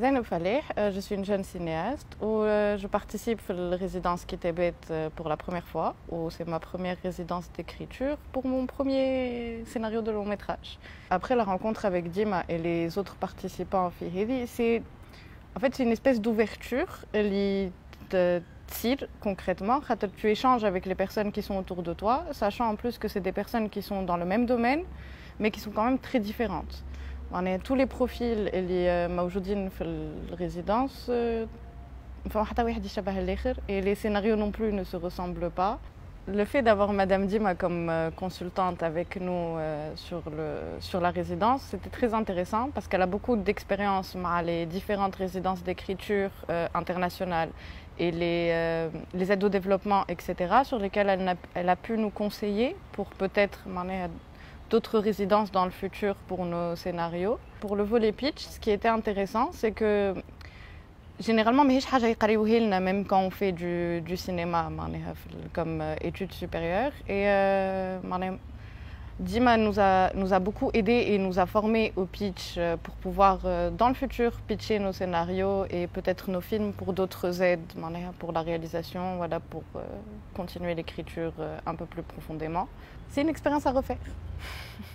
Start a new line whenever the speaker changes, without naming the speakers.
Zainab euh, je suis une jeune cinéaste où euh, je participe à la résidence Kitabet euh, pour la première fois, où c'est ma première résidence d'écriture pour mon premier scénario de long métrage. Après la rencontre avec Dima et les autres participants Fihidi, c'est en fait une espèce d'ouverture concrètement. Tu échanges avec les personnes qui sont autour de toi, sachant en plus que c'est des personnes qui sont dans le même domaine, mais qui sont quand même très différentes On est tous les profils اللي موجودين في الريزيدانس فما حتى واحد يشبه الاخر et les scénarios non plus ne se ressemblent pas le fait d'avoir Madame Dima comme euh, consultante avec nous euh, sur, le, sur la résidence, c'était très intéressant parce qu'elle a beaucoup d'expérience dans les différentes résidences d'écriture euh, internationales et les, les, aides au développement, etc., sur lesquelles elle a, elle a pu nous conseiller pour peut-être d'autres résidences dans le futur pour nos scénarios. Pour le volet pitch, ce qui était intéressant, c'est que généralement, même quand on fait du, cinéma comme euh, études supérieures. Et euh, Dima nous a, nous a beaucoup aidé et nous a formés au pitch euh, pour pouvoir, dans le futur, pitcher nos scénarios et peut-être nos films pour d'autres aides, pour la réalisation, voilà, pour continuer l'écriture un peu plus profondément. C'est une expérience à refaire.